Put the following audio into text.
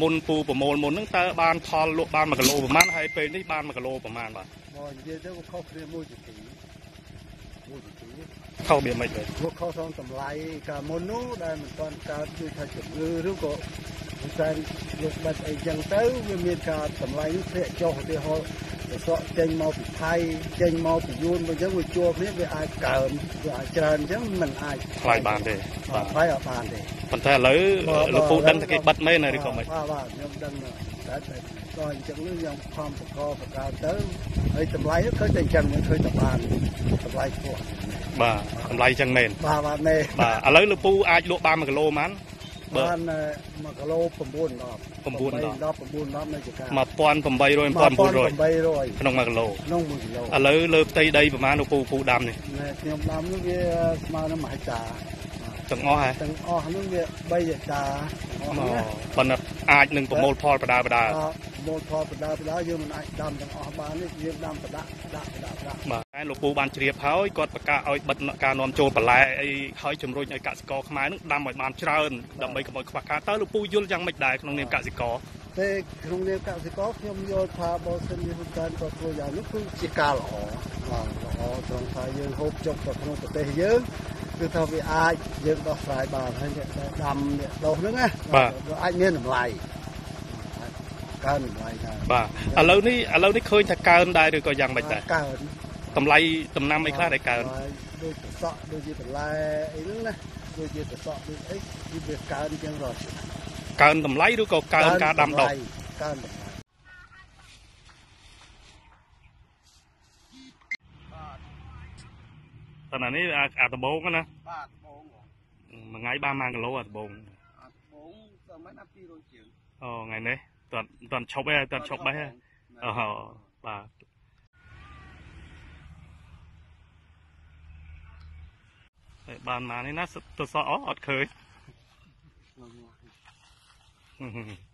មុនពូប្រមូលមុនហ្នឹងតើបានផលលក់បាន1គីឡូប្រហែលហើយពេលនេះបាន1គីឡូប្រហែលបាទមកនិយាយទៅវាខុសគ្នាមួយជាទីមួយជាទីខុសវាមិនទេវាខុសក្នុងតម្លៃកាលមុននោះដែលមិនទាន់កើតដូចថាជំងឺឬក៏មិនតែលោកបាត់អីចឹងទៅវាមានការតម្លៃនេះធ្លាក់ចុះឧទាហរណ៍ ទៅសក់ចេញមកពីថៃចេញមកពីយួនមកចឹងវាជួបគ្នាវាអាចកើនវាអាចច្រើនចឹងมันអាចថ្លៃបានទេបាទថ្លៃអត់បានទេប៉ុន្តែឥឡូវលោកពូដឹងថាគេបិទមែនឬក៏មិនបាទបាទខ្ញុំដឹងតែតែក៏អញ្ចឹងនេះខ្ញុំខំបកបកកើតទៅហើយតម្លៃឃើញតែអញ្ចឹងមិនឃើញតែបានតម្លៃខ្ពស់បាទតម្លៃចឹងមែនបាទបាទណែបាទឥឡូវលោកពូអាចលក់បាន1គីឡូប៉ុន្មាន បើបាន1គីឡូ9ដប9ដប10 9ដបនៅចកា1800 1900 1800ក្នុង1គីឡូក្នុង1គីឡូឥឡូវលើផ្ទៃដីប្រហែលលោកពូពូដាំនេះណែខ្ញុំដាំនោះវាស្មើនឹង1ហិកតាទាំងអស់ហ៎ទាំងអស់នោះវា3ហិកតាទាំងអស់អូនេះប៉ុន្តែអាចនឹងប្រមូលផលបដាបដា អមូលផលបដាបដាយើងមិនអាចដាំទាំងអស់បាននេះយើងដាំបដាដាក់បដាបដាបាទហើយលោកពូបានជ្រាបហើយគាត់ប្រកាសឲ្យបិទការនាំចូលបន្លែអីហើយជំរុញឲ្យកសិករខ្មែរនឹងដាំឲ្យបានច្រើនដើម្បីកុំឲ្យខ្វះខាតតើលោកពូយល់យ៉ាងម៉េចដែរក្នុងនាមកសិករតែក្នុងនាមកសិករខ្ញុំយល់ថាបើសិនជាហ៊ុនសែនក៏ធ្វើយ៉ាងនេះគឺជាការល្អបាទល្អត្រង់ថាយើងហូបចុកទៅក្នុងប្រទេសយើងគឺថាវាអាចយើងដោះស្រាយបានហើយអ្នកដែលដាំអ្នកដោះហ្នឹងណាវាអាចមានតម្លៃ កើនតម្លៃដែរបាទឥឡូវនេះឥឡូវនេះឃើញថាកើនដែរឬក៏យ៉ាងម៉េចដែរកើនតម្លៃដំណាំអីខ្លះដែលកើនដូចប្រសក់ដូចជាបន្លែអីហ្នឹងណាដូចជាប្រសក់ដូចអីវាកើនជាងរត់កើនតម្លៃឬក៏កើនការដាំដុះកើនតម្លៃប៉ុន្តែនេះអាអាដំបងណាបាទបងមួយថ្ងៃបាន1គីឡូអាដំបងអត់បងទៅមិនដល់200ជាងអូថ្ងៃនេះ តើតើឈប់ទេតើឈប់បេះទេអូបាទហើយបានមកនេះណាទៅសក់អត់ឃើញអឺ